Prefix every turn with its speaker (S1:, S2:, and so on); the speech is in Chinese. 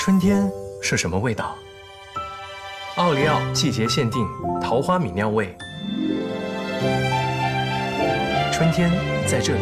S1: 春天是什么味道？奥利奥季节限定桃花米酿味。春天在这里。